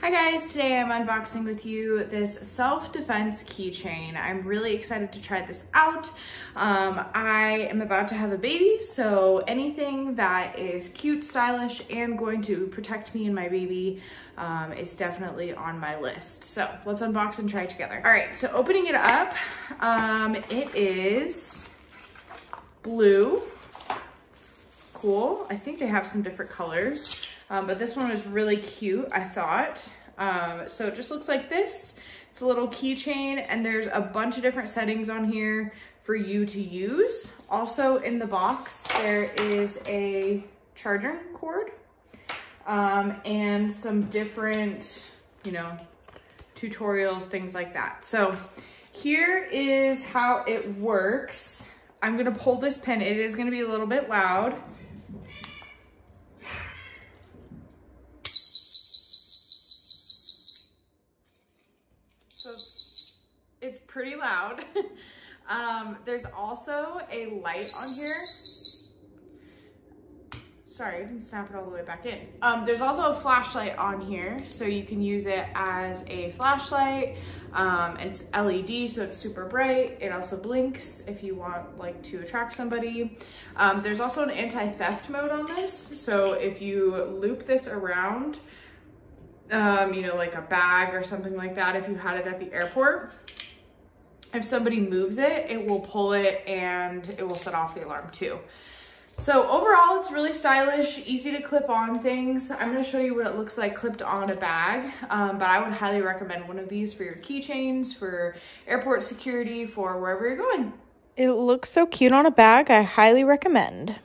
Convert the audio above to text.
Hi guys, today I'm unboxing with you this self-defense keychain. I'm really excited to try this out. Um, I am about to have a baby, so anything that is cute, stylish, and going to protect me and my baby um, is definitely on my list. So let's unbox and try it together. All right, so opening it up, um, it is blue. Cool. I think they have some different colors. Um, but this one was really cute, I thought. Um, so it just looks like this. It's a little keychain and there's a bunch of different settings on here for you to use. Also in the box, there is a charging cord um, and some different, you know, tutorials, things like that. So here is how it works. I'm gonna pull this pin. It is gonna be a little bit loud. It's pretty loud. um, there's also a light on here. Sorry, I didn't snap it all the way back in. Um, there's also a flashlight on here, so you can use it as a flashlight. Um, it's LED, so it's super bright. It also blinks if you want like to attract somebody. Um, there's also an anti-theft mode on this, so if you loop this around, um, you know, like a bag or something like that, if you had it at the airport, if somebody moves it, it will pull it and it will set off the alarm too. So overall, it's really stylish, easy to clip on things. I'm gonna show you what it looks like clipped on a bag, um, but I would highly recommend one of these for your keychains, for airport security, for wherever you're going. It looks so cute on a bag, I highly recommend.